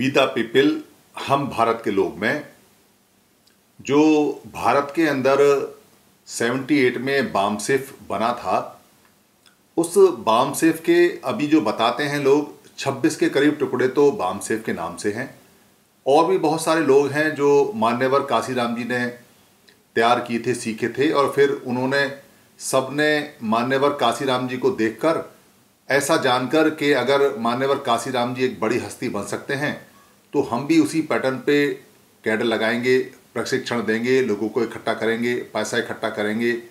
वीता people, हम भारत के लोग में, जो भारत के अंदर 78 में बामसेफ बना था, उस बामसेफ के अभी जो बताते हैं लोग 26 के करीब टुकड़े तो बामसेफ के नाम से हैं। और भी बहुत सारे लोग हैं जो मान्यवर काशीराम जी ने तैयार किए थे, सीखे थे, और फिर उन्होंने सबने मान्यवर काशीराम जी को देखकर, ऐसा जानकर कि अगर मान्यवर काशीराम जी एक बड़ी हस्ती बन सकते हैं तो हम भी उसी पैटर्न पे कैडर लगाएँगे, प्रशिक्षण देंगे, लोगों को इकट्ठा करेंगे, पैसा इकट्ठा करेंगे,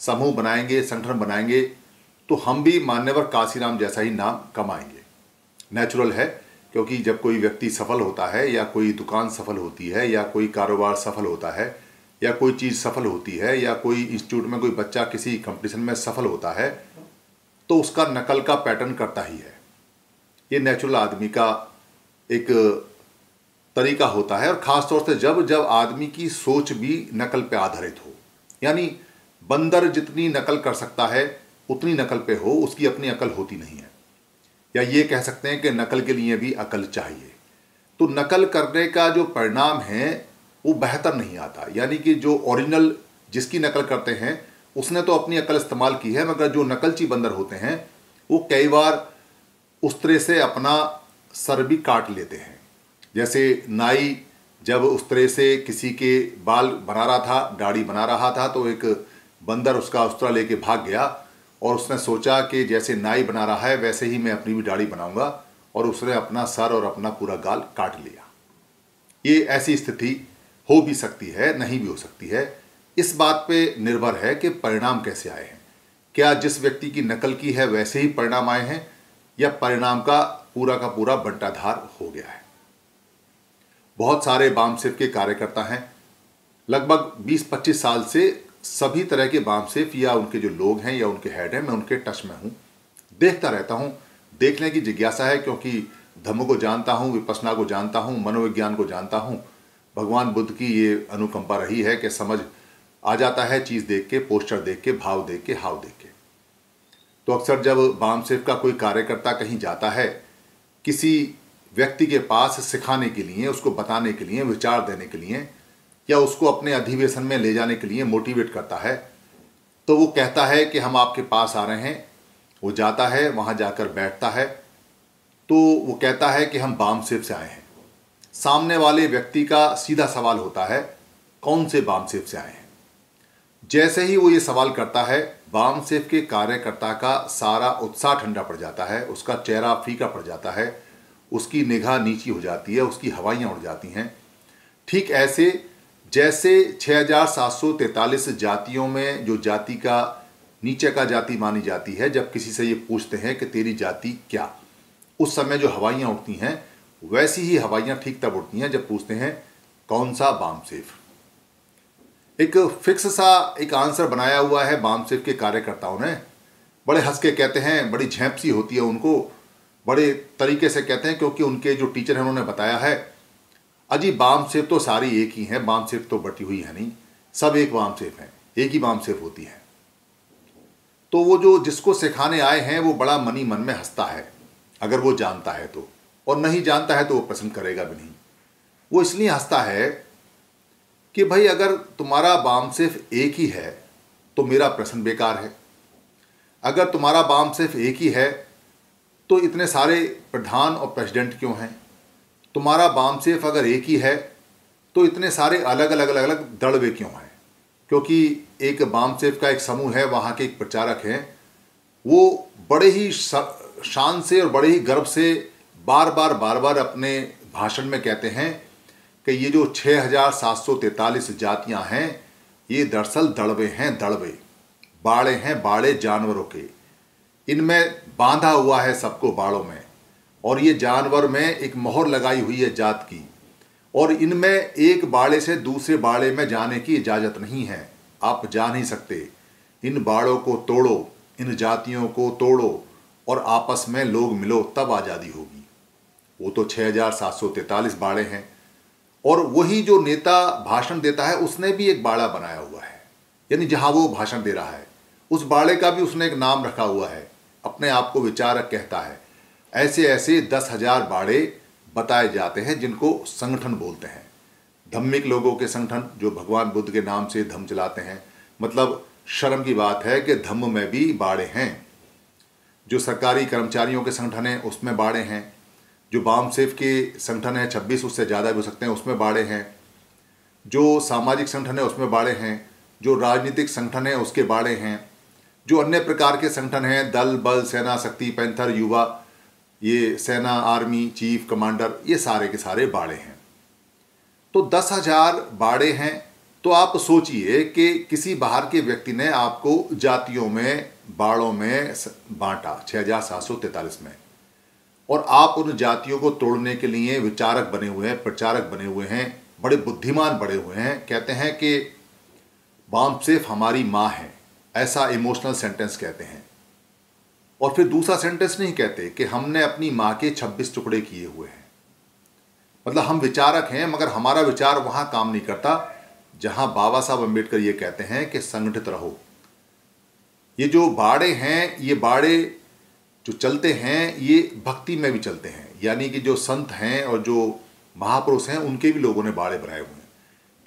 समूह बनाएँगे, संगठन बनाएँगे तो हम भी मान्यवर काशीराम जैसा ही नाम कमाएँगे। नेचुरल है, क्योंकि जब कोई व्यक्ति सफल होता है, या कोई दुकान सफल होती है, या कोई कारोबार सफल होता है, या कोई चीज़ सफल होती है, या कोई इंस्टीट्यूट में कोई बच्चा किसी कंपटीशन में सफल होता है तो उसका नकल का पैटर्न करता ही है। ये नेचुरल आदमी का एक तरीका होता है और ख़ास तौर से जब जब आदमी की सोच भी नकल पे आधारित हो। यानी बंदर जितनी नकल कर सकता है, उतनी नकल पे हो, उसकी अपनी अकल होती नहीं है। या ये कह सकते हैं कि नकल के लिए भी अकल चाहिए। तो नकल करने का जो परिणाम है, वो बेहतर नहीं आता। यानी कि जो ओरिजिनल जिसकी नकल करते हैं, उसने तो अपनी अकल इस्तेमाल की है, मगर जो नकलची बंदर होते हैं, वो कई बार उस तरह से अपना सर भी काट लेते हैं। जैसे नाई जब उस तरह से किसी के बाल बना रहा था, दाढ़ी बना रहा था तो एक बंदर उसका उस तरह लेके भाग गया और उसने सोचा कि जैसे नाई बना रहा है, वैसे ही मैं अपनी भी दाढ़ी बनाऊँगा और उसने अपना सर और अपना पूरा गाल काट लिया। ये ऐसी स्थिति हो भी सकती है, नहीं भी हो सकती है। इस बात पे निर्भर है कि परिणाम कैसे आए हैं। क्या जिस व्यक्ति की नकल की है, वैसे ही परिणाम आए हैं या परिणाम का पूरा का पूरा बंटाधार हो गया है। बहुत सारे बामसेफ के कार्यकर्ता हैं। लगभग 20-25 साल से सभी तरह के बामसेफ या उनके जो लोग हैं या उनके हेड हैं, मैं उनके टच में हूँ। देखता रहता हूँ, देखने की जिज्ञासा है क्योंकि धम्म को जानता हूँ, विपसना को जानता हूँ, मनोविज्ञान को जानता हूँ। भगवान बुद्ध की ये अनुकंपा रही है कि समझ आ जाता है चीज़ देख के पोस्टर देख के, भाव देख के, हाव देख के। तो अक्सर जब बामसेफ का कोई कार्यकर्ता कहीं जाता है, किसी व्यक्ति के पास सिखाने के लिए, उसको बताने के लिए, विचार देने के लिए, या उसको अपने अधिवेशन में ले जाने के लिए मोटिवेट करता है तो वो कहता है कि हम आपके पास आ रहे हैं, वो जाता है, वहाँ जाकर बैठता है तो वो कहता है कि हम बामसेफ से आए हैं। सामने वाले व्यक्ति का सीधा सवाल होता है, कौन से बामसेफ से आए हैं? जैसे ही वो ये सवाल करता है, बामसेफ के कार्यकर्ता का सारा उत्साह ठंडा पड़ जाता है, उसका चेहरा फीका पड़ जाता है उसकी निगाह नीची हो जाती है, उसकी हवाइयाँ उड़ जाती हैं। ठीक ऐसे, जैसे 6743 जातियों में जो जाति का, नीचे का जाति मानी जाती है, जब किसी से ये पूछते हैं कि तेरी जाति क्या? उस समय जो हवाइयाँ उठती हैं, वैसी ही हवाइयाँ ठीक तब उठती हैं जब पूछते हैं, कौन सा बाम सेफ़? एक फिक्स सा एक आंसर बनाया हुआ है बाम सेफ़ के कार्यकर्ताओं ने। बड़े हंस के कहते हैं, बड़ी झेप सी होती है उनको बड़े तरीके से कहते हैं क्योंकि उनके जो टीचर हैं, उन्होंने बताया है, अजी बाम सेफ़ तो सारी एक ही है, बाम सेफ़ तो बटी हुई है नहीं, सब एक बाम सेफ़ है, एक ही बाम सेफ़ होती है। तो वो जो जिसको सिखाने आए हैं, वो बड़ा मनी मन में हंसता है, अगर वो जानता है तो और नहीं जानता है तो वो पसंद करेगा भी नहीं। वो इसलिए हंसता है कि भाई अगर तुम्हारा बाम सिर्फ़ एक ही है तो मेरा प्रश्न बेकार है। अगर तुम्हारा बाम सिर्फ़ एक ही है तो इतने सारे प्रधान और प्रेसिडेंट क्यों हैं? तुम्हारा बाम सेफ़ अगर एक ही है तो इतने सारे अलग अलग अलग अलग दड़वे क्यों हैं? क्योंकि एक बाम सेफ़ का एक समूह है, वहाँ के एक प्रचारक हैं। वो बड़े ही शान से और बड़े ही गर्व से बार बार बार बार अपने भाषण में कहते हैं कि ये जो 6743 जातियाँ हैं, ये दरअसल दड़वे हैं दड़वे बाड़े हैं, बाड़े जानवरों के। इनमें बांधा हुआ है सबको बाड़ों में। और ये जानवर में एक मोहर लगाई हुई है जात की। और इनमें एक बाड़े से दूसरे बाड़े में जाने की इजाज़त नहीं है। आप जा नहीं सकते। इन बाड़ों को तोड़ो, इन जातियों को तोड़ो और आपस में लोग मिलो, तब आज़ादी होगी। वो तो छः हज़ार सात सौ तैतालीस बाड़े हैं। और वही जो नेता भाषण देता है, उसने भी एक बाड़ा बनाया हुआ है। यानी जहाँ वो भाषण दे रहा है, उस बाड़े का भी उसने एक नाम रखा हुआ है। अपने आप को विचारक कहता है। ऐसे ऐसे दस हज़ार बाड़े बताए जाते हैं जिनको संगठन बोलते हैं। धम्मिक लोगों के संगठन, जो भगवान बुद्ध के नाम से धम चलाते हैं। मतलब शर्म की बात है कि धम्म में भी बाड़े हैं। जो सरकारी कर्मचारियों के संगठन हैं, उसमें बाड़े हैं। जो बाम सेफ़ के संगठन हैं, छब्बीस उससे ज़्यादा भी हो सकते हैं, उसमें बाड़े हैं। जो सामाजिक संगठन है, उसमें बाड़े हैं। जो राजनीतिक संगठन है, उसके बाड़े हैं। जो अन्य प्रकार के संगठन हैं, दल, बल, सेना, शक्ति, पैंथर, युवा, ये सेना, आर्मी, चीफ, कमांडर, ये सारे के सारे बाड़े हैं। तो दस हज़ार बाड़े हैं तो आप सोचिए कि किसी बाहर के व्यक्ति ने आपको जातियों में, बाड़ों में बांटा छः हज़ार सात सौ तैंतालीस में। और आप उन जातियों को तोड़ने के लिए विचारक बने हुए हैं, प्रचारक बने हुए हैं, बड़े बुद्धिमान बड़े हुए हैं, कहते हैं कि बाम सिर्फ़ हमारी माँ है। ऐसा इमोशनल सेंटेंस कहते हैं। और फिर दूसरा सेंटेंस नहीं कहते कि हमने अपनी माँ के 26 टुकड़े किए हुए हैं। मतलब हम विचारक हैं, मगर हमारा विचार वहाँ काम नहीं करता, जहाँ बाबा साहब अंबेडकर ये कहते हैं कि संगठित रहो। ये जो बाड़े हैं, ये बाड़े जो चलते हैं, ये भक्ति में भी चलते हैं। यानी कि जो संत हैं और जो महापुरुष हैं, उनके भी लोगों ने बाड़े बनाए हुए हैं।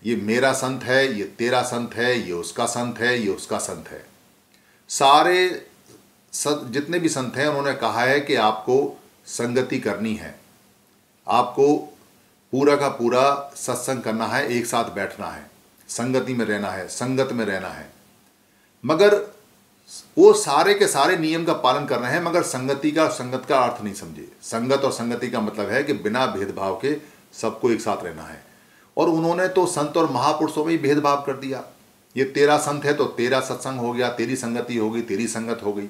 ये मेरा संत है, ये तेरा संत है, ये उसका संत है, ये उसका संत है। सारे संत, जितने भी संत हैं, उन्होंने कहा है कि आपको संगति करनी है। आपको पूरा का पूरा सत्संग करना है, एक साथ बैठना है। संगति में रहना है, संगत में रहना है। मगर वो सारे के सारे नियम का पालन कर रहे हैं, मगर संगति का, संगत का अर्थ नहीं समझे। संगत और संगति का मतलब है कि बिना भेदभाव के सबको एक साथ रहना है। और उन्होंने तो संत और महापुरुषों में ही भेदभाव कर दिया। ये तेरा संत है तो तेरा सत्संग हो गया, तेरी संगति हो गई, तेरी संगत हो गई।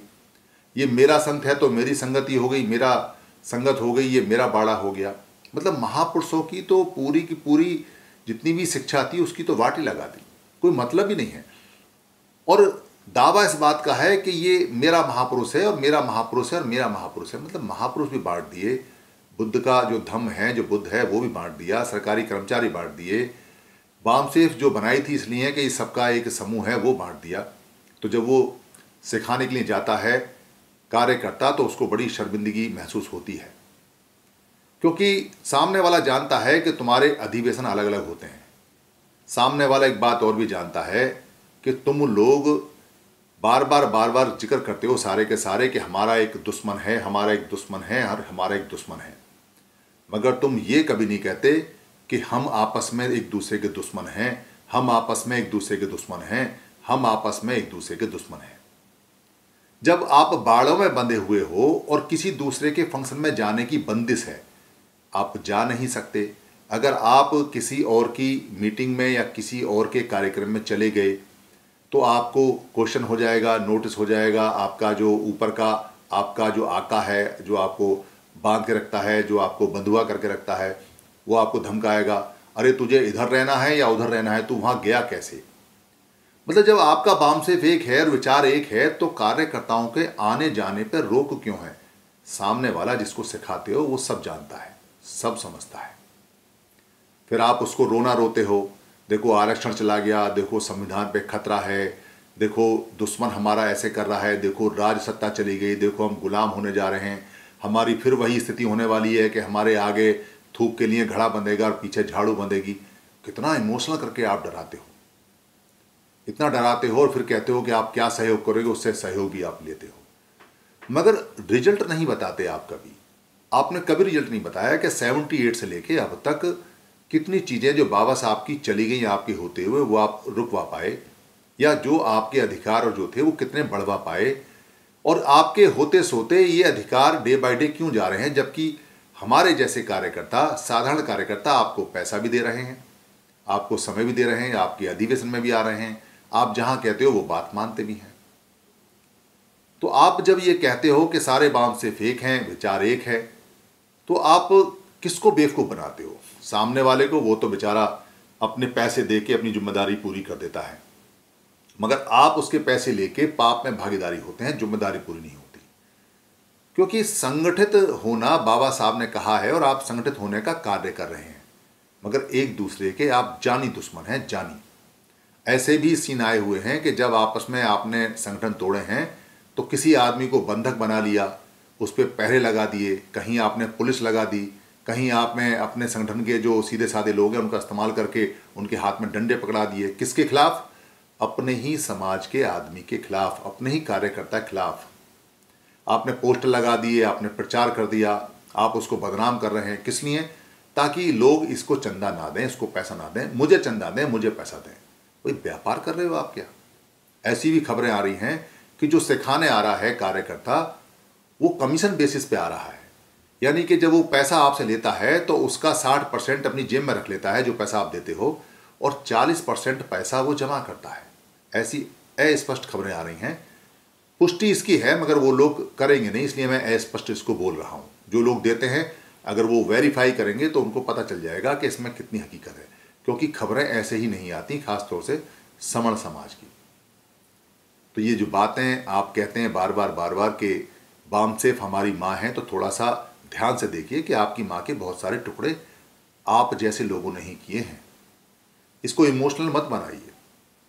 ये मेरा संत है तो मेरी संगति हो गई, मेरा संगत हो गई, ये मेरा बाड़ा हो गया। मतलब महापुरुषों की तो पूरी की पूरी जितनी भी शिक्षा थी, उसकी तो वाटी लगा दी। कोई मतलब ही नहीं है। और दावा इस बात का है कि ये मेरा महापुरुष है और मेरा महापुरुष है और मेरा महापुरुष है। मतलब महापुरुष भी बांट दिए बुद्ध का जो धम है, जो बुद्ध है, वो भी बांट दिया। सरकारी कर्मचारी बांट दिए। बामसेफ जो बनाई थी इसलिए कि इस सबका एक समूह है, वो बांट दिया। तो जब वो सिखाने के लिए जाता है कार्य करता तो उसको बड़ी शर्मिंदगी महसूस होती है। क्योंकि सामने वाला जानता है कि तुम्हारे अधिवेशन अलग अलग होते हैं। सामने वाला एक बात और भी जानता है कि तुम लोग बार बार बार बार ज़िक्र करते हो सारे के सारे कि हमारा एक दुश्मन है, हमारा एक दुश्मन है, और हमारा एक दुश्मन है। मगर तुम ये कभी नहीं कहते कि हम आपस में एक दूसरे के दुश्मन हैं, हम आपस में एक दूसरे के दुश्मन हैं, हम आपस में एक दूसरे के दुश्मन हैं। जब आप बाड़ों में बंधे हुए हो और किसी दूसरे के फ़ंक्शन में जाने की बंदिश है, आप जा नहीं सकते। अगर आप किसी और की मीटिंग में या किसी और के कार्यक्रम में चले गए तो आपको क्वेश्चन हो जाएगा, नोटिस हो जाएगा, आपका जो ऊपर का, आपका जो आका है, जो आपको बाँध के रखता है, जो आपको बंधुआ करके रखता है, वो आपको धमकाएगा, अरे, तुझे इधर रहना है या उधर रहना है? तू वहाँ गया कैसे? मतलब जब आपका बाम सिर्फ़ एक है और विचार एक है तो कार्यकर्ताओं के आने जाने पर रोक क्यों है? सामने वाला जिसको सिखाते हो, वो सब जानता है, सब समझता है। फिर आप उसको रोना रोते हो, देखो, आरक्षण चला गया, देखो, संविधान पे खतरा है, देखो, दुश्मन हमारा ऐसे कर रहा है, देखो राज सत्ता चली गई, देखो, हम गुलाम होने जा रहे हैं। हमारी फिर वही स्थिति होने वाली है कि हमारे आगे थूक के लिए घड़ा बंधेगा और पीछे झाड़ू बंधेगी। कितना इमोशनल करके आप डराते हो। इतना डराते हो और फिर कहते हो कि आप क्या सहयोग करोगे, उससे सहयोग भी आप लेते हो। मगर रिज़ल्ट नहीं बताते आप कभी। आपने कभी रिज़ल्ट नहीं बताया कि 78 से लेके अब तक कितनी चीज़ें जो बाबा साहब की चली गई आपके होते हुए वो आप रुकवा पाए, या जो आपके अधिकार और जो थे वो कितने बढ़वा पाए और आपके होते सोते ये अधिकार डे बाय डे क्यों जा रहे हैं? जबकि हमारे जैसे कार्यकर्ता, साधारण कार्यकर्ता आपको पैसा भी दे रहे हैं, आपको समय भी दे रहे हैं, आपके अधिवेशन में भी आ रहे हैं। आप जहाँ कहते हो वो बात मानते भी हैं। तो आप जब ये कहते हो कि सारे बाम से फेक हैं, विचार एक है तो आप किसको बेवकूफ़ बनाते हो? सामने वाले को? वो तो बेचारा अपने पैसे दे के अपनी ज़िम्मेदारी पूरी कर देता है। मगर आप उसके पैसे लेके पाप में भागीदारी होते हैं, ज़िम्मेदारी पूरी नहीं होती। क्योंकि संगठित होना बाबा साहब ने कहा है और आप संगठित होने का कार्य कर रहे हैं। मगर एक दूसरे के आप जानी दुश्मन हैं, जानी। ऐसे भी सीन आए हुए हैं कि जब आपस में आपने संगठन तोड़े हैं तो किसी आदमी को बंधक बना लिया, उस पर पहरे लगा दिए, कहीं आपने पुलिस लगा दी, कहीं आप में अपने संगठन के जो सीधे साधे लोग हैं, उनका इस्तेमाल करके उनके हाथ में डंडे पकड़ा दिए। किसके खिलाफ? अपने ही समाज के आदमी के खिलाफ, अपने ही कार्यकर्ता के खिलाफ। आपने पोस्टर लगा दिए, आपने प्रचार कर दिया, आप उसको बदनाम कर रहे हैं। किस लिए? ताकि लोग इसको चंदा ना दें, इसको पैसा ना दें। मुझे चंदा दें, मुझे पैसा दें। कोई व्यापार कर रहे हो आप क्या? ऐसी भी खबरें आ रही हैं कि जो सिखाने आ रहा है कार्यकर्ता, वो कमीशन बेसिस पे आ रहा है। यानी कि जब वो पैसा आपसे लेता है तो उसका साठ परसेंट अपनी जेब में रख लेता है जो पैसा आप देते हो। और चालीस परसेंट पैसा वो जमा करता है। ऐसी अस्पष्ट खबरें आ रही हैं। पुष्टि इसकी है, मगर वो लोग करेंगे नहीं, इसलिए मैं अस्पष्ट इसको बोल रहा हूँ। जो लोग देते हैं, अगर वो वेरीफाई करेंगे तो उनको पता चल जाएगा कि इसमें कितनी हकीकत है। क्योंकि खबरें ऐसे ही नहीं आती, खासतौर से समण समाज की। तो ये जो बातें आप कहते हैं बार बार बार बार के बाम सेफ़ हमारी माँ है तो थोड़ा सा ध्यान से देखिए कि आपकी माँ के बहुत सारे टुकड़े आप जैसे लोगों ने ही किए हैं। इसको इमोशनल मत बनाइए।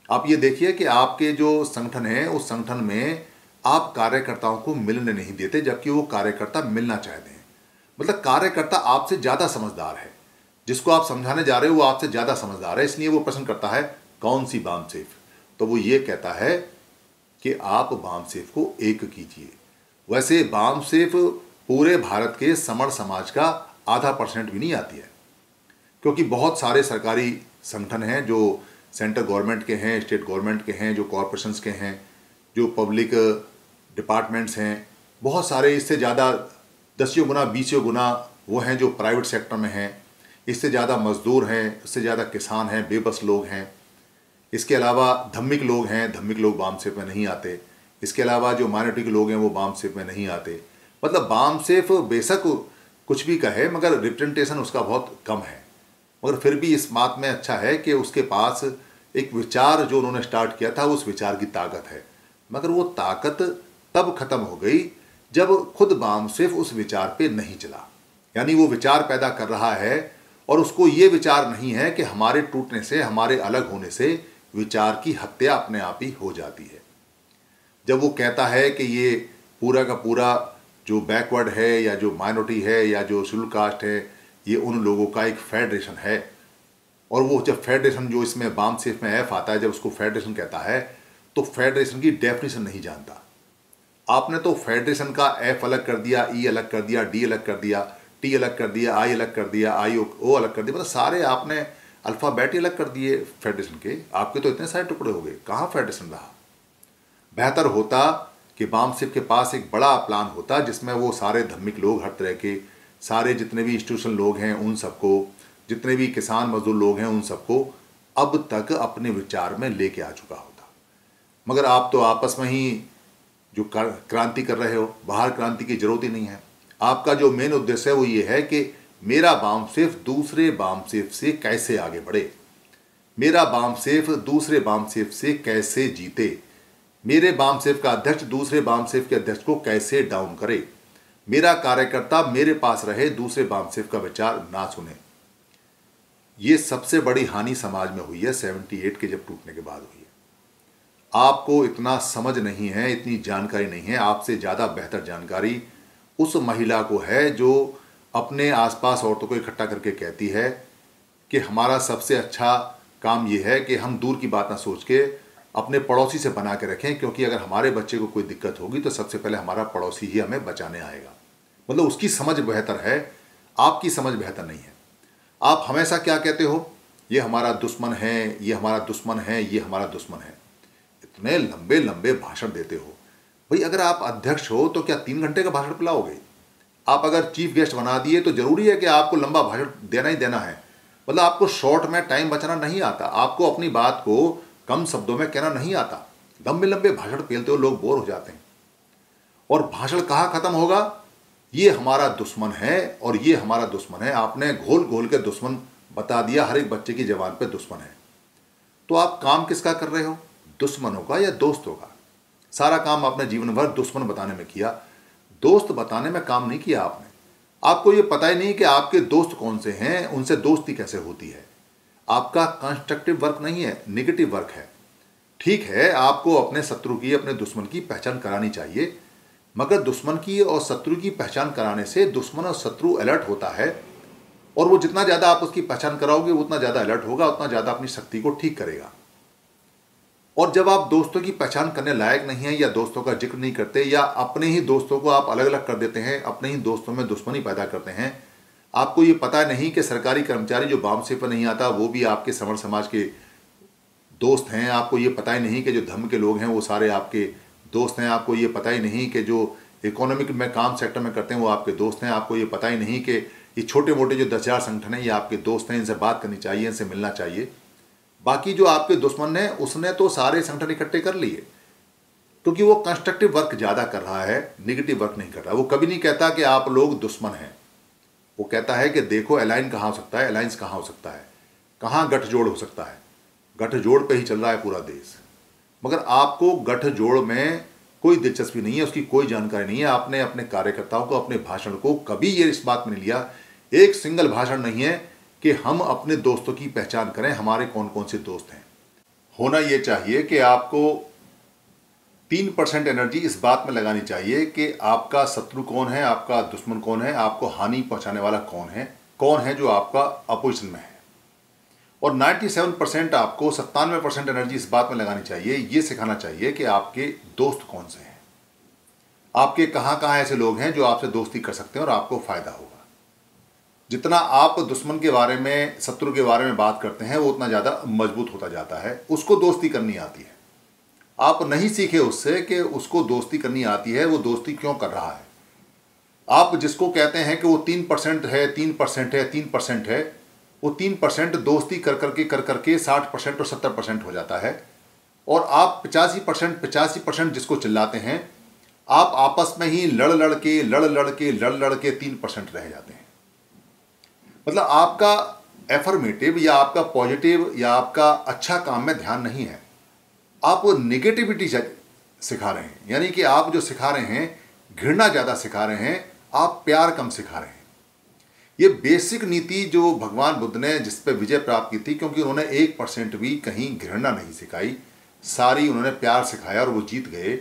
आप ये देखिए कि आपके जो संगठन है, उस संगठन में आप कार्यकर्ताओं को मिलने नहीं देते, जबकि वो कार्यकर्ता मिलना चाहते हैं। मतलब कार्यकर्ता आपसे ज़्यादा समझदार है। जिसको आप समझाने जा रहे हो, वो आपसे ज़्यादा समझदार है, इसलिए वो प्रश्न करता है, कौन सी बाम सेफ़? तो वो ये कहता है कि आप बाम सेफ़ को एक कीजिए। वैसे बाम सेफ़ पूरे भारत के समण समाज का आधा परसेंट भी नहीं आती है, क्योंकि बहुत सारे सरकारी संगठन हैं जो सेंट्रल गवर्नमेंट के हैं, स्टेट गवर्नमेंट के हैं, जो कॉरपोरेशंस के हैं, जो पब्लिक डिपार्टमेंट्स हैं, बहुत सारे इससे ज़्यादा दसियों गुना, बीसियों गुना वो हैं जो प्राइवेट सेक्टर में हैं। इससे ज़्यादा मज़दूर हैं, इससे ज़्यादा किसान हैं, बेबस लोग हैं। इसके अलावा धम्मिक लोग हैं, धम्मिक लोग बाम सेफ़ में नहीं आते। इसके अलावा जो माइनॉरिटी के लोग हैं वो बाम सेफ़ में नहीं आते। मतलब बाम सेफ़ बेशक कुछ भी कहे, मगर रिप्रेजेंटेशन उसका बहुत कम है। मगर फिर भी इस बात में अच्छा है कि उसके पास एक विचार जो उन्होंने स्टार्ट किया था, उस विचार की ताकत है। मगर वो ताकत तब खत्म हो गई जब खुद बाम सिर्फ़ उस विचार पे नहीं चला। यानी वो विचार पैदा कर रहा है और उसको ये विचार नहीं है कि हमारे टूटने से, हमारे अलग होने से विचार की हत्या अपने आप ही हो जाती है। जब वो कहता है कि ये पूरा का पूरा जो बैकवर्ड है या जो माइनॉरिटी है या जो शेड्यूल कास्ट है ये उन लोगों का एक फेडरेशन है। और वो जब फेडरेशन जो इसमें बाम सेफ़ में एफ़ आता है, जब उसको फेडरेशन कहता है तो फेडरेशन की डेफिनेशन नहीं जानता। आपने तो फेडरेशन का एफ़ अलग कर दिया ई अलग कर दिया डी अलग कर दिया टी अलग कर दिया आई अलग कर दिया आई ओ अलग कर दिया मतलब सारे आपने अल्फ़ाबेट ही अलग कर दिए फेडरेशन के। आपके तो इतने सारे टुकड़े हो गए। कहाँ फेडरेशन रहा? बेहतर होता कि बाम के पास एक बड़ा प्लान होता, जिसमें वो सारे धर्मिक लोग हर तरह के सारे जितने भी इंस्टीट्यूशन लोग हैं, उन सबको, जितने भी किसान मजदूर लोग हैं, उन सबको अब तक अपने विचार में लेके आ चुका होता। मगर आप तो आपस में ही जो क्रांति कर रहे हो, बाहर क्रांति की ज़रूरत ही नहीं है। आपका जो मेन उद्देश्य है वो ये है कि मेरा बाम सेफ़ दूसरे बाम सेफ़ से कैसे आगे बढ़े। मेरा बाम सेफ़ दूसरे बाम सेफ़ से कैसे जीते। मेरे बाम सेफ़ का अध्यक्ष दूसरे बाम सेफ़ के अध्यक्ष को कैसे डाउन करे। मेरा कार्यकर्ता मेरे पास रहे, दूसरे बामसेफ का विचार ना सुने। ये सबसे बड़ी हानि समाज में हुई है 78 के जब टूटने के बाद हुई है। आपको इतना समझ नहीं है, इतनी जानकारी नहीं है, आपसे ज़्यादा बेहतर जानकारी उस महिला को है जो अपने आसपास औरतों को इकट्ठा करके कहती है कि हमारा सबसे अच्छा काम ये है कि हम दूर की बात ना सोच के अपने पड़ोसी से बना के रखें, क्योंकि अगर हमारे बच्चे को कोई दिक्कत होगी तो सबसे पहले हमारा पड़ोसी ही हमें बचाने आएगा। मतलब उसकी समझ बेहतर है, आपकी समझ बेहतर नहीं है। आप हमेशा क्या कहते हो? ये हमारा दुश्मन है, ये हमारा दुश्मन है, ये हमारा दुश्मन है। इतने लंबे लंबे भाषण देते हो। भाई, अगर आप अध्यक्ष हो तो क्या तीन घंटे का भाषण पिलाओगे आप अगर चीफ गेस्ट बना दिए तो ज़रूरी है कि आपको लंबा भाषण देना ही देना है। मतलब आपको शॉर्ट में टाइम बचाना नहीं आता। आपको अपनी बात को कम शब्दों में कहना नहीं आता। लंबे लंबे भाषण पेलते हो लोग बोर हो जाते हैं। और भाषण कहाँ खत्म होगा? ये हमारा दुश्मन है और ये हमारा दुश्मन है। आपने घोल घोल के दुश्मन बता दिया, हर एक बच्चे की जवान पे दुश्मन है। तो आप काम किसका कर रहे हो? दुश्मनों का या दोस्तों का? सारा काम आपने जीवन भर दुश्मन बताने में किया। दोस्त बताने में काम नहीं किया आपने। आपको ये पता ही नहीं कि आपके दोस्त कौन से हैं, उनसे दोस्ती कैसे होती है। आपका कंस्ट्रक्टिव वर्क नहीं है निगेटिव वर्क है। ठीक है, आपको अपने शत्रु की, अपने दुश्मन की पहचान करानी चाहिए, मगर दुश्मन की और शत्रु की पहचान कराने से दुश्मन और शत्रु अलर्ट होता है, और वो जितना ज़्यादा आप उसकी पहचान कराओगे उतना ज़्यादा अलर्ट होगा, उतना ज़्यादा अपनी शक्ति को ठीक करेगा। और जब आप दोस्तों की पहचान करने लायक नहीं है, या दोस्तों का ज़िक्र नहीं करते, या अपने ही दोस्तों को आप अलग अलग कर देते हैं, अपने ही दोस्तों में दुश्मनी पैदा करते हैं आपको ये पता नहीं कि सरकारी कर्मचारी जो बाम से पर नहीं आता, वो भी आपके समर समाज के दोस्त हैं। आपको ये पता ही नहीं कि जो धर्म के लोग हैं, वो सारे आपके दोस्त हैं। आपको ये पता ही नहीं कि जो इकोनॉमिक में काम सेक्टर में करते हैं, वो आपके दोस्त हैं। आपको ये पता ही नहीं कि ये छोटे मोटे जो दस हज़ार संगठन हैं, ये आपके दोस्त हैं। इनसे बात करनी चाहिए, इनसे मिलना चाहिए। बाकी जो आपके दुश्मन हैं, उसने तो सारे संगठन इकट्ठे कर लिए। क्योंकि वो कंस्ट्रक्टिव वर्क ज़्यादा कर रहा है निगेटिव वर्क नहीं कर रहा। वो कभी नहीं कहता कि आप लोग दुश्मन हैं। वो कहता है कि देखो अलाइन कहाँ हो सकता है? अलायंस कहाँ हो सकता है? कहाँ गठजोड़ हो सकता है? गठजोड़ पे ही चल रहा है पूरा देश। मगर आपको गठजोड़ में कोई दिलचस्पी नहीं है, उसकी कोई जानकारी नहीं है। आपने अपने कार्यकर्ताओं को, अपने भाषण को कभी ये इस बात में नहीं लिया। एक सिंगल भाषण नहीं है कि हम अपने दोस्तों की पहचान करें, हमारे कौन कौन से दोस्त हैं। होना यह चाहिए कि आपको तीन परसेंट एनर्जी इस बात में लगानी चाहिए कि आपका शत्रु कौन है, आपका दुश्मन कौन है, आपको हानि पहुँचाने वाला कौन है कौन है जो आपका अपोजिशन में है। और 97 परसेंट आपको सत्तानवे परसेंट एनर्जी इस बात में लगानी चाहिए, ये सिखाना चाहिए कि आपके दोस्त कौन से हैं। आपके कहाँ कहाँ ऐसे लोग हैं जो आपसे दोस्ती कर सकते हैं और आपको फ़ायदा होगा। जितना आप दुश्मन के बारे में, शत्रु के बारे में बात करते हैं, वो उतना ज़्यादा मज़बूत होता जाता है। उसको दोस्ती करनी आती है। आप नहीं सीखे उससे कि उसको दोस्ती करनी आती है, वो दोस्ती क्यों कर रहा है? आप जिसको कहते हैं कि वो तीन परसेंट है, तीन परसेंट है, तीन परसेंट है, वो तीन परसेंट दोस्ती कर करके कर करके साठ परसेंट और सत्तर परसेंट हो जाता है। और आप पचासी परसेंट पचासी परसेंट जिसको चिल्लाते हैं, आप आपस में ही लड़ लड़ के, लड़ लड़ के, लड़ लड़ के तीन परसेंट रह जाते हैं। मतलब आपका एफर्मेटिव या आपका पॉजिटिव या आपका अच्छा काम में ध्यान नहीं है। आप वो निगेटिविटी सिखा रहे हैं। यानी कि आप जो सिखा रहे हैं, घृणा ज़्यादा सिखा रहे हैं, आप प्यार कम सिखा रहे हैं। ये बेसिक नीति जो भगवान बुद्ध ने जिस पर विजय प्राप्त की थी, क्योंकि उन्होंने एक परसेंट भी कहीं घृणा नहीं सिखाई, सारी उन्होंने प्यार सिखाया और वो जीत गए।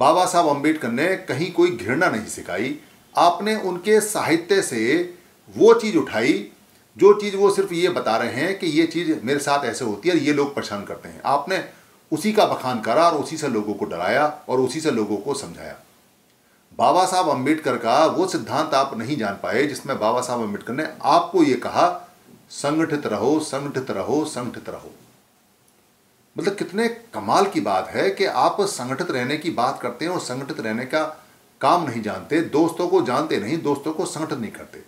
बाबा साहब अंबेडकर ने कहीं कोई घृणा नहीं सिखाई। आपने उनके साहित्य से वो चीज़ उठाई, जो चीज़ वो सिर्फ़ ये बता रहे हैं कि ये चीज़ मेरे साथ ऐसे होती है और ये लोग परेशान करते हैं। आपने उसी का बखान करा और उसी से लोगों को डराया और उसी से लोगों को समझाया। बाबा साहब अंबेडकर का वो सिद्धांत आप नहीं जान पाए जिसमें बाबा साहब अंबेडकर ने आपको ये कहा, संगठित रहो संगठित रहो संगठित रहो। मतलब कितने कमाल की बात है कि आप संगठित रहने की बात करते हैं और संगठित रहने का काम नहीं जानते, दोस्तों को जानते नहीं, दोस्तों को संगठित नहीं करते।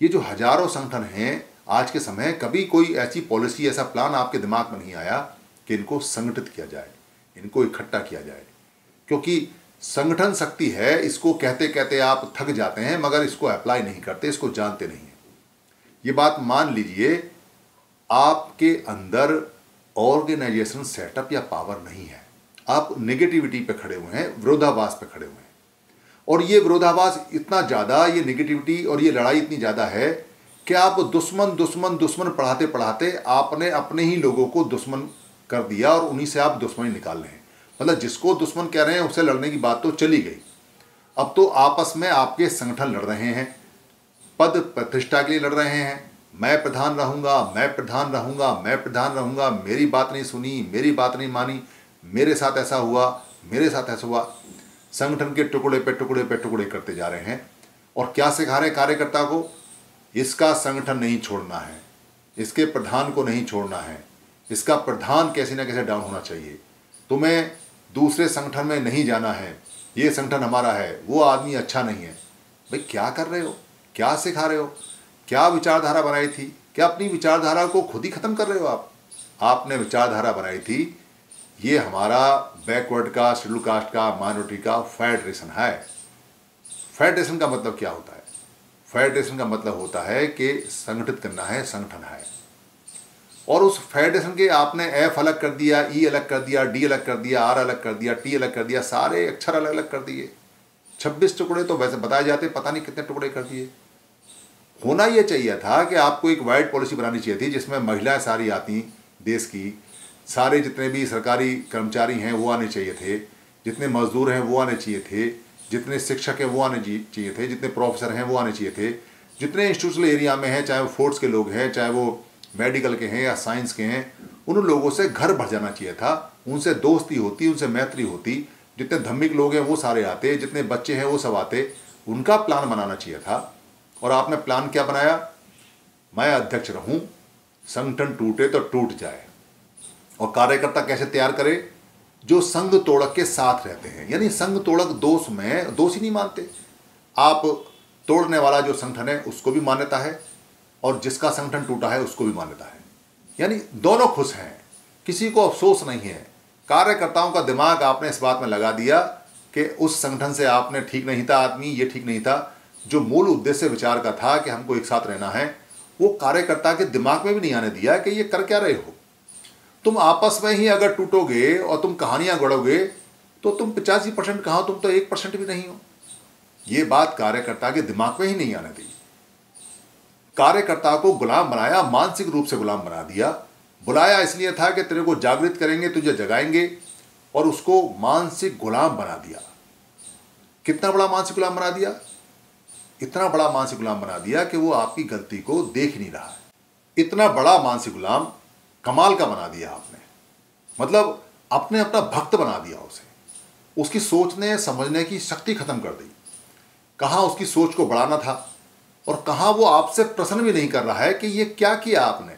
ये जो हज़ारों संगठन हैं, आज के समय कभी कोई ऐसी पॉलिसी, ऐसा प्लान आपके दिमाग में नहीं आया कि इनको संगठित किया जाए, इनको इकट्ठा किया जाए। क्योंकि संगठन शक्ति है, इसको कहते कहते आप थक जाते हैं, मगर इसको अप्लाई नहीं करते, इसको जानते नहीं हैं। ये बात मान लीजिए, आपके अंदर ऑर्गेनाइजेशन सेटअप या पावर नहीं है। आप नेगेटिविटी पे खड़े हुए हैं, विरोधाभास पे खड़े हुए हैं। और ये विरोधाभास इतना ज़्यादा, ये नेगेटिविटी और ये लड़ाई इतनी ज़्यादा है कि आप दुश्मन दुश्मन दुश्मन पढ़ाते पढ़ाते आपने अपने ही लोगों को दुश्मन कर दिया और उन्हीं से आप दुश्मनी निकाल रहे हैं। मतलब जिसको दुश्मन कह रहे हैं, उससे लड़ने की बात तो चली गई। अब तो आपस में आपके संगठन लड़ रहे हैं, पद प्रतिष्ठा के लिए लड़ रहे हैं। मैं प्रधान रहूँगा, मैं प्रधान रहूँगा, मैं प्रधान रहूँगा, मेरी बात नहीं सुनी, मेरी बात नहीं मानी, मेरे साथ ऐसा हुआ, मेरे साथ ऐसा हुआ। संगठन के टुकड़े पे टुकड़े पे टुकड़े करते जा रहे हैं। और क्या सिखा रहे कार्यकर्ता को? इसका संगठन नहीं छोड़ना है, इसके प्रधान को नहीं छोड़ना है। इसका प्रधान कैसे ना कैसे डाउन होना चाहिए। तुम्हें दूसरे संगठन में नहीं जाना है, ये संगठन हमारा है, वो आदमी अच्छा नहीं है। भाई, क्या कर रहे हो? क्या सिखा रहे हो? क्या विचारधारा बनाई थी? क्या अपनी विचारधारा को खुद ही ख़त्म कर रहे हो आप? आपने विचारधारा बनाई थी, ये हमारा बैकवर्ड का शेड्यूल कास्ट का माइनॉरिटी का फेडरेशन है। फेडरेशन का मतलब क्या होता है? फेडरेशन का मतलब होता है कि संगठित करना है, संगठन है। और उस फेडरेशन के आपने एफ़ अलग कर दिया ई e अलग कर दिया डी अलग कर दिया आर अलग कर दिया टी अलग कर दिया, सारे अक्षर अलग अलग कर दिए। छब्बीस टुकड़े तो वैसे बताए जाते, पता नहीं कितने टुकड़े कर दिए। होना यह चाहिए था कि आपको एक वाइड पॉलिसी बनानी चाहिए थी, जिसमें महिलाएँ सारी आती, देश की, सारे जितने भी सरकारी कर्मचारी हैं, वो आने चाहिए थे। जितने मजदूर हैं, वो आने चाहिए थे। जितने शिक्षक हैं, वो आने चाहिए थे। जितने प्रोफेसर हैं, वो आने चाहिए थे। जितने इंस्टीट्यूशनल एरिया में हैं, चाहे वो फोर्ट्स के लोग हैं, चाहे वो मेडिकल के हैं या साइंस के हैं, उन लोगों से घर भर जाना चाहिए था। उनसे दोस्ती होती, उनसे मैत्री होती। जितने धम्मिक लोग हैं, वो सारे आते। जितने बच्चे हैं, वो सब आते। उनका प्लान बनाना चाहिए था। और आपने प्लान क्या बनाया? मैं अध्यक्ष रहूँ, संगठन टूटे तो टूट जाए। और कार्यकर्ता कैसे तैयार करे? जो संघ तोड़क के साथ रहते हैं। यानी संघ तोड़क दोष में, दोष ही नहीं मानते। आप तोड़ने वाला जो संगठन है, उसको भी मान्यता है। और जिसका संगठन टूटा है, उसको भी मान्यता है। यानी दोनों खुश हैं। किसी को अफसोस नहीं है। कार्यकर्ताओं का दिमाग आपने इस बात में लगा दिया कि उस संगठन से आपने ठीक नहीं था, आदमी ये ठीक नहीं था। जो मूल उद्देश्य विचार का था कि हमको एक साथ रहना है, वो कार्यकर्ता के दिमाग में भी नहीं आने दिया कि ये कर क्या रहे हो। तुम आपस में ही अगर टूटोगे और तुम कहानियाँ गढ़ोगे तो तुम पचासी परसेंट कहा तुम तो एक परसेंट भी नहीं हो। ये बात कार्यकर्ता के दिमाग में ही नहीं आने दी। कार्यकर्ता को गुलाम बनाया, मानसिक रूप से गुलाम बना दिया। बुलाया इसलिए था कि तेरे को जागृत करेंगे, तुझे जगाएँगे और उसको मानसिक गुलाम बना दिया। कितना बड़ा मानसिक गुलाम बना दिया? इतना बड़ा मानसिक गुलाम बना दिया कि वो आपकी गलती को देख नहीं रहा इतना बड़ा मानसिक गुलाम कमाल का बना दिया आपने। मतलब अपने अपना भक्त बना दिया उसे। उसकी सोचने, समझने की शक्ति खत्म कर दी। कहाँ उसकी सोच को बढ़ाना था? और कहाँ वो आपसे प्रश्न भी नहीं कर रहा है कि ये क्या किया आपने?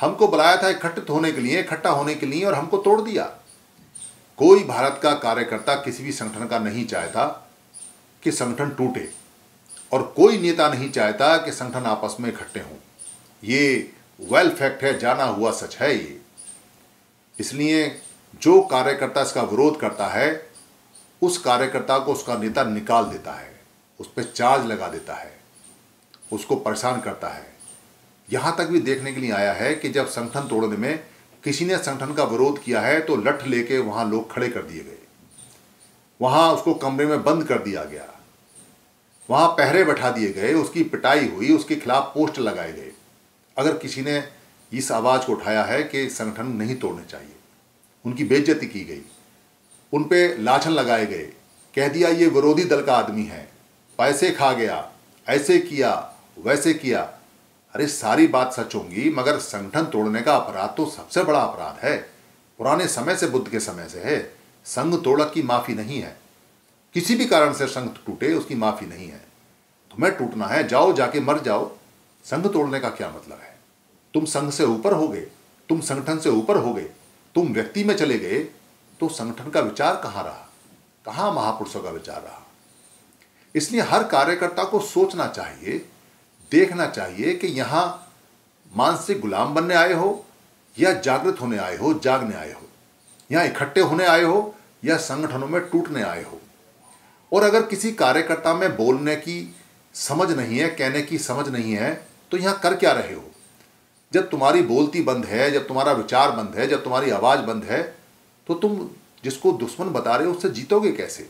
हमको बुलाया था इकट्ठित होने के लिए, इकट्ठा होने के लिए और हमको तोड़ दिया। कोई भारत का कार्यकर्ता किसी भी संगठन का नहीं चाहता कि संगठन टूटे और कोई नेता नहीं चाहता कि संगठन आपस में इकट्ठे हों। ये वेल फैक्ट है, जाना हुआ सच है ये। इसलिए जो कार्यकर्ता इसका विरोध करता है, उस कार्यकर्ता को उसका नेता निकाल देता है, उस पर चार्ज लगा देता है। उसको परेशान करता है। यहाँ तक भी देखने के लिए आया है कि जब संगठन तोड़ने में किसी ने संगठन का विरोध किया है तो लठ लेके वहाँ लोग खड़े कर दिए गए। वहाँ उसको कमरे में बंद कर दिया गया। वहाँ पहरे बैठा दिए गए, उसकी पिटाई हुई, उसके खिलाफ पोस्ट लगाए गए। अगर किसी ने इस आवाज़ को उठाया है कि संगठन नहीं तोड़ने चाहिए, उनकी बेइज्जती की गई, उन पर लाछन लगाए गए, कह दिया, ये विरोधी दल का आदमी है, पैसे खा गया, ऐसे किया वैसे किया। अरे, सारी बात सच होंगी, मगर संगठन तोड़ने का अपराध तो सबसे बड़ा अपराध है। पुराने समय से बुद्ध के समय से है। संघ तोड़क की माफ़ी नहीं है। किसी भी कारण से संघ टूटे, उसकी माफ़ी नहीं है। तुम्हें टूटना है, जाओ, जाके मर जाओ। संघ तोड़ने का क्या मतलब है? तुम संघ से ऊपर हो गए, तुम संगठन से ऊपर हो गए, तुम व्यक्ति में चले गए तो संगठन का विचार कहाँ रहा? कहाँ महापुरुषों का विचार रहा? इसलिए हर कार्यकर्ता को सोचना चाहिए देखना चाहिए कि यहाँ मानसिक गुलाम बनने आए हो या जागृत होने आए हो, जागने आए हो। यहाँ इकट्ठे होने आए हो या संगठनों में टूटने आए हो। और अगर किसी कार्यकर्ता में बोलने की समझ नहीं है, कहने की समझ नहीं है तो यहाँ कर क्या रहे हो? जब तुम्हारी बोलती बंद है, जब तुम्हारा विचार बंद है, जब तुम्हारी आवाज़ बंद है तो तुम जिसको दुश्मन बता रहे हो उससे जीतोगे कैसे?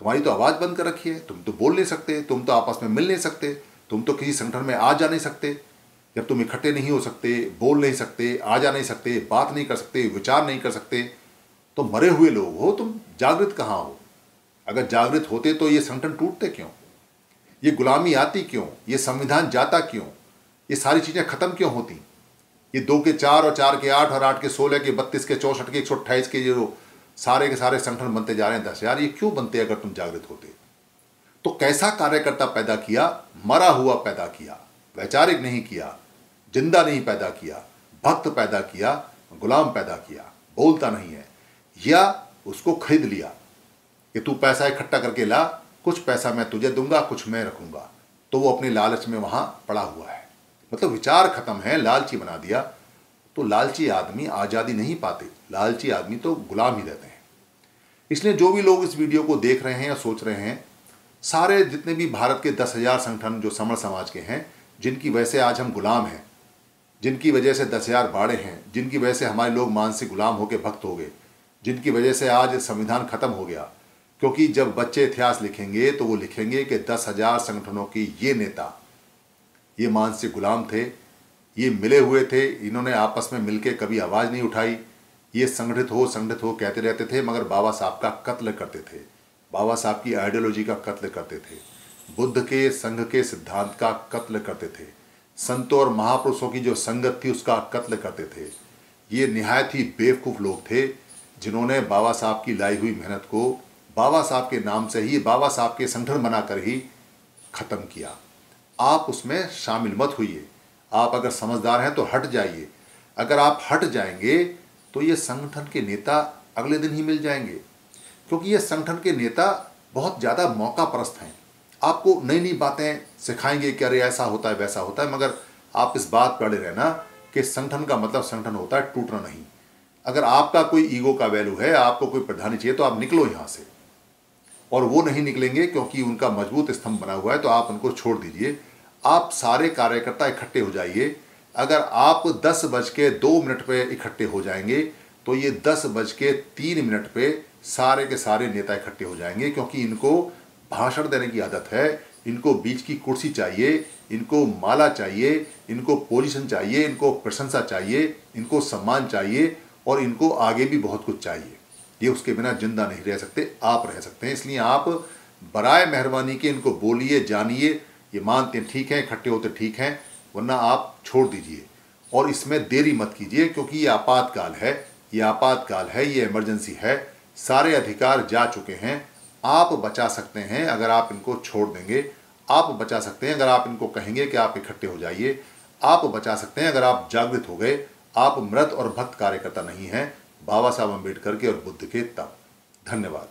तुम्हारी तो आवाज़ बंद कर रखी है, तुम तो बोल नहीं सकते, तुम तो आपस में मिल नहीं सकते। तुम तो किसी संगठन में आ जा नहीं सकते। जब तुम इकट्ठे नहीं हो सकते, बोल नहीं सकते, आ जा नहीं सकते, बात नहीं कर सकते, विचार नहीं कर सकते तो मरे हुए लोग हो तुम। जागृत कहाँ हो? अगर जागृत होते तो ये संगठन टूटते क्यों? ये गुलामी आती क्यों? ये संविधान जाता क्यों? ये सारी चीज़ें ख़त्म क्यों होती? ये दो के चार और चार के आठ और आठ के सोलह के बत्तीस के चौसठ के एक सौ अट्ठाईस के जो सारे के सारे संगठन बनते जा रहे हैं, दस हज़ार, ये क्यों बनते अगर तुम जागृत होते? तो कैसा कार्यकर्ता पैदा किया, मरा हुआ पैदा किया, वैचारिक नहीं किया, ज़िंदा नहीं पैदा किया, भक्त पैदा किया, गुलाम पैदा किया, बोलता नहीं है, या उसको खरीद लिया, कि तू पैसा इकट्ठा करके ला, कुछ पैसा मैं तुझे दूँगा, कुछ मैं रखूँगा तो वो अपने लालच में वहाँ पड़ा हुआ है। मतलब विचार खत्म है, लालची बना दिया तो लालची आदमी आज़ादी नहीं पाते, लालची आदमी तो गुलाम ही रहते हैं। इसलिए जो भी लोग इस वीडियो को देख रहे हैं या सोच रहे हैं सारे जितने भी भारत के दस हज़ार संगठन जो समर समाज के हैं, जिनकी वजह से आज हम गुलाम हैं, जिनकी वजह से दस हज़ार बाड़े हैं, जिनकी वजह से हमारे लोग मानसिक गुलाम होकर भक्त हो गए, जिनकी वजह से आज संविधान खत्म हो गया। क्योंकि जब बच्चे इतिहास लिखेंगे तो वो लिखेंगे कि दस हज़ार संगठनों की ये नेता, ये मानसिक गुलाम थे, ये मिले हुए थे, इन्होंने आपस में मिलके कभी आवाज़ नहीं उठाई, ये संगठित हो संगठित हो कहते रहते थे, मगर बाबा साहब का कत्ल करते थे। बाबा साहब की आइडियोलॉजी का कत्ल करते थे। बुद्ध के, संघ के सिद्धांत का कत्ल करते थे। संतों और महापुरुषों की जो संगत थी, उसका कत्ल करते थे। ये निहायत ही बेवकूफ़ लोग थे, जिन्होंने बाबा साहब की लाई हुई मेहनत को बाबा साहब के नाम से ही, बाबा साहब के संगठन बनाकर ही ख़त्म किया। आप उसमें शामिल मत होइए। आप अगर समझदार हैं तो हट जाइए। अगर आप हट जाएँगे तो ये संगठन के नेता अगले दिन ही मिल जाएँगे। क्योंकि ये संगठन के नेता बहुत ज़्यादा मौका परस्त हैं। आपको नई नई बातें सिखाएँगे कि अरे ऐसा होता है, वैसा होता है, मगर आप इस बात पर अड़े रहना कि संगठन का मतलब संगठन होता है, टूटना नहीं। अगर आपका कोई ईगो का वैल्यू है, आपको कोई प्रधानी चाहिए तो आप निकलो यहाँ से। और वो नहीं निकलेंगे क्योंकि उनका मज़बूत स्तंभ बना हुआ है तो आप उनको छोड़ दीजिए। आप सारे कार्यकर्ता इकट्ठे हो जाइए। अगर आप दस बज के दो मिनट पर इकट्ठे हो जाएँगे तो ये दस बज के तीन मिनट पे सारे के सारे नेता इकट्ठे हो जाएँगे क्योंकि इनको भाषण देने की आदत है, इनको बीच की कुर्सी चाहिए, इनको माला चाहिए, इनको पोजीशन चाहिए, इनको प्रशंसा चाहिए, इनको सम्मान चाहिए और इनको आगे भी बहुत कुछ चाहिए। ये उसके बिना ज़िंदा नहीं रह सकते, आप रह सकते हैं। इसलिए आप बरए मेहरबानी के इनको बोलिए, जानिए, ये मानते हैं, ठीक है, इकट्ठे होते ठीक हैं, वरना आप छोड़ दीजिए। और इसमें देरी मत कीजिए क्योंकि ये आपातकाल है, ये आपातकाल है, ये इमरजेंसी है। सारे अधिकार जा चुके हैं। आप बचा सकते हैं अगर आप इनको छोड़ देंगे। आप बचा सकते हैं अगर आप इनको कहेंगे कि आप इकट्ठे हो जाइए। आप बचा सकते हैं अगर आप जागृत हो गए। आप मृत और भक्त कार्यकर्ता नहीं हैं। बाबा साहब अंबेडकर के और बुद्ध के तब धन्यवाद।